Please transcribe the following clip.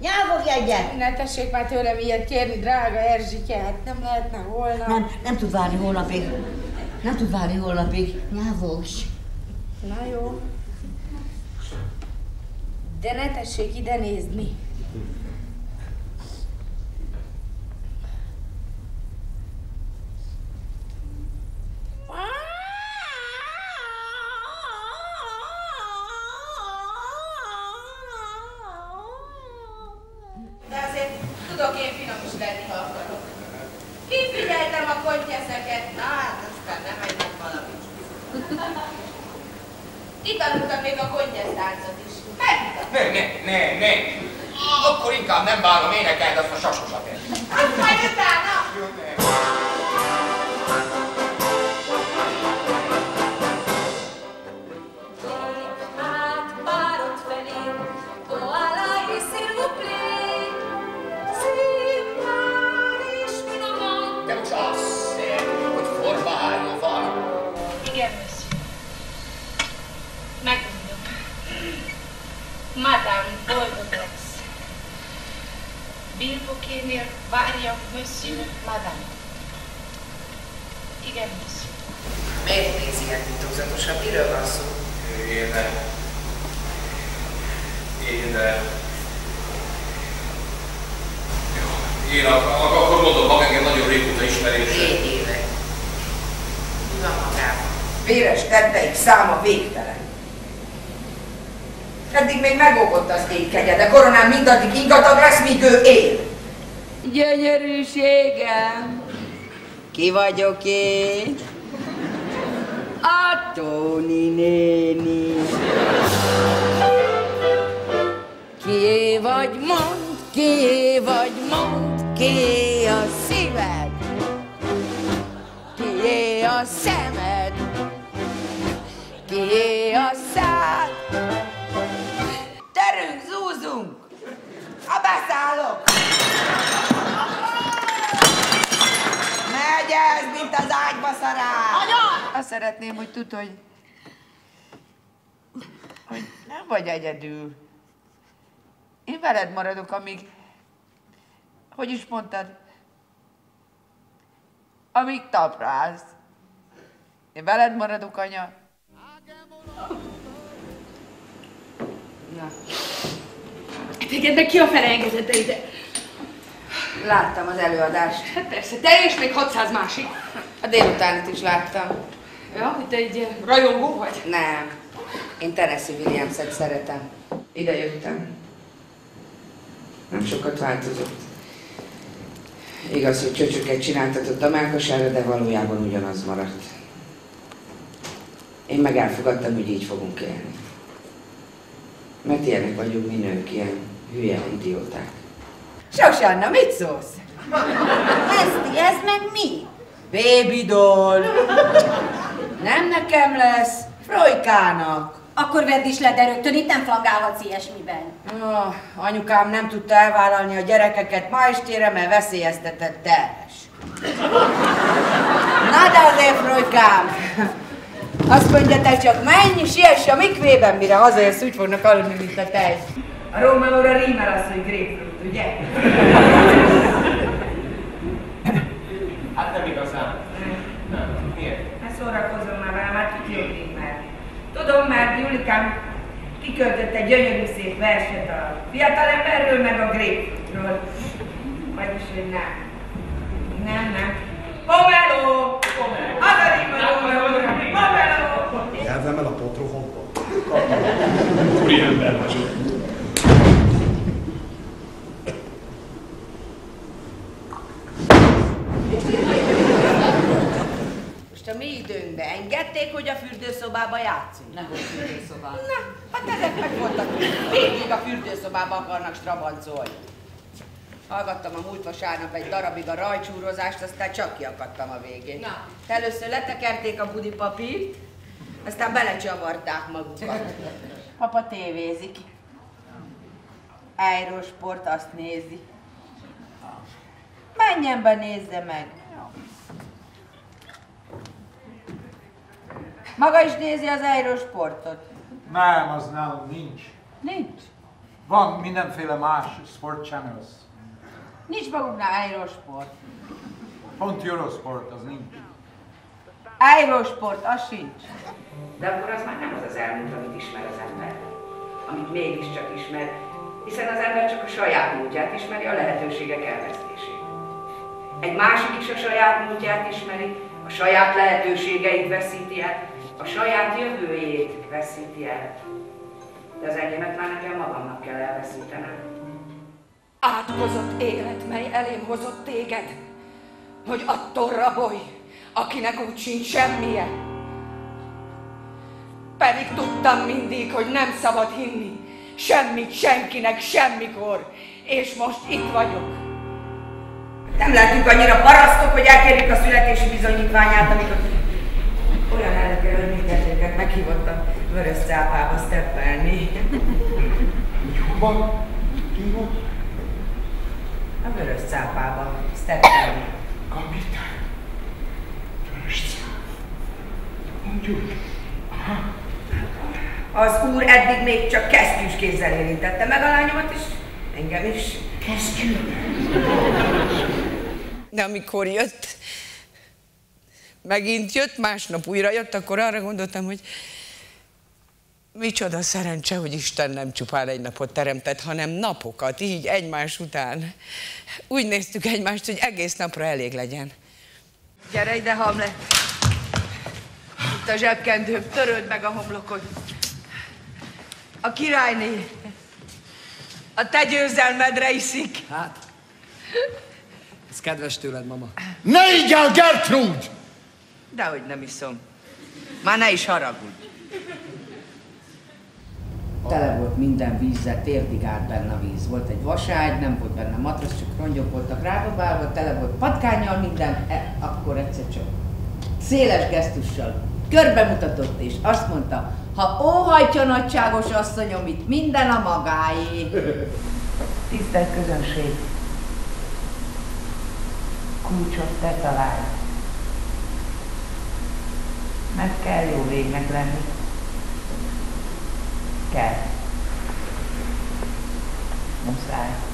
Nyávog egyet! Ne tessék már tőlem ilyet kérni, drága Erzsike, hát nem lehetne holnap. Nem, nem tud várni holnapig. Nem tud várni holnapig. Nyávos. Na jó. De ne tessék ide nézni. De azért tudok én finom is lenni, ha akarok. Kifigyeltem a kontyeszeket, na hát aztán nem egynek valamit. Kitanultam még a kontyesztáncot is. Megmutatom. Ne, ne, ne, ne. Akkor inkább nem bánom, énekeld azt a sasosat. Hát majd utána. Jó, ne. Hát párod felé, koala és szilvuplé, szép pár és finoman. De most azt hiszem, hogy formálja van. Igen, monsieur. Megmondom. Madame boldog lesz. Bilbokénél várja monsieur, madame. Igen, monsieur. Miért néz ilyen titokzatosan? Miről van szó? Én... Én... Jó, Én ak- ak- akkor mondom, maga engem nagyon régóta ismerés. Négy éve. Mi van magában? Véres tetteik száma végtelen. Eddig még megóvott az én kegye, de koronám mindaddig ingatag lesz, míg ő él. Gyönyörűségem, ki vagyok én? A Tóni néni. Kié vagy, mond, kié vagy, mond, kié a szíved? Kié a szemed? Kié a szád? A beszállok! Megy ez, mint az ágyba szarál! Anya! Azt szeretném, hogy tudd, hogy... hogy nem vagy egyedül. Én veled maradok, amíg... Hogy is mondtad? Amíg talpra állsz. Én veled maradok, anya. Na, Téged meg ki a fele engedette ide? Láttam az előadást. Hát persze, te és még 600 másik. A délutánit is láttam. Ja, hogy te egy ilyen rajongó vagy? Nem. Én Tennessee Williams-et szeretem. Ide jöttem. Nem sokat változott. Igaz, hogy csöcsöket csináltatott a melkasára, de valójában ugyanaz maradt. Én meg elfogadtam, hogy így fogunk élni. Mert ilyenek vagyunk mi nők, ilyen hülye idióták. Sosanna, mit szólsz? Eszti, ez meg mi? Baby doll. Nem nekem lesz, Frojkának. Akkor vedd is le, de rögtön itt nem flangálhatsz ilyesmiben. Oh, anyukám nem tudta elvállalni a gyerekeket ma estére, mert veszélyeztetett terhes. Na de azért, Frojkám! Azt mondja, te csak menj, siess a mikvében, mire hazajössz, úgy fognak aludni, mint a tej. A Rómeóra rímel az, hogy grapefruit, ugye? Hát nem igazán. Nem. Miért? Ne szórakozzon már velem, hát ki jobb rímel. Tudom, mert Julikám kiköltött egy gyönyörű szép verset a fiatalemberről, meg a grapefruitról. Vagyis, hogy nem. Nem, nem. Pomelo! Az a rímel, Pomelo! Pomelo! Nyelvemmel a potrohomba. Úriember vagyok. Most a mi időnkben engedték, hogy a fürdőszobába játszunk? Nem volt fürdőszobában. Na, hát ezek meg voltak. Végig a fürdőszobába akarnak strabancolni. Hallgattam a múlt vasárnap egy darabig a rajcsúrozást, aztán csak kiakadtam a végén. Na. Először letekerték a budi papírt, aztán belecsavarták magukat. Papa tévézik. Eurosport azt nézi. Menjen be, nézze meg. Maga is nézi az Eurosportot? Nem, az nálam nincs. Nincs. Van mindenféle más sport channels. Nincs magunknál Eurosport. Pont Eurosport, az nincs. Eurosport, az sincs. De akkor az már nem az az elmúlt, amit ismer az ember. Amit mégiscsak ismer, hiszen az ember csak a saját múltját ismeri, a lehetőségek elvesztését. Egy másik is a saját múltját ismeri, a saját lehetőségeit veszíti el, a saját jövőjét veszíti el. De az enyémet már nekem magamnak kell elveszítenem. Átkozott élet, mely elém hozott téged, hogy attól rabolj, akinek úgy sincs semmije. Pedig tudtam mindig, hogy nem szabad hinni semmit senkinek semmikor, és most itt vagyok. Nem lehetünk annyira parasztok, hogy elkérjük a születési bizonyítványát, amikor olyan elnöke, hogy mindkettőnket meghívott a vörös cápába steppelni. Hova? Ki volt? A vörös cápába steppelni. Kapitán. Vörös. Mondjuk. Aha. Az úr eddig még csak kesztyűs kézzel érintette meg a lányomat, és engem is. Kesztyű. De amikor jött, megint jött, másnap újra jött, akkor arra gondoltam, hogy micsoda szerencse, hogy Isten nem csupán egy napot teremtett, hanem napokat, így egymás után. Úgy néztük egymást, hogy egész napra elég legyen. Gyere ide, Hamlet! Itt a zsebkendőm, töröd meg a homlokod. A királyné, a te győzelmedre iszik. Hát, ez kedves tőled, mama. Ne igyál, Gertrud! Dehogy nem iszom. Már ne is haragudj. Tele volt minden vízzel, térdig állt benne a víz. Volt egy vaságy, nem volt benne matrasz, csak rongyok voltak rádobálva, tele volt patkányjal minden, e, akkor egyszer csak széles gesztussal körbemutatott és azt mondta, ha óhajtja nagyságos asszonyom, itt minden a magáé. Tisztelt közönség! Kulcsot te találj. Meg kell jó végnek lenni. Kell. Muszáj.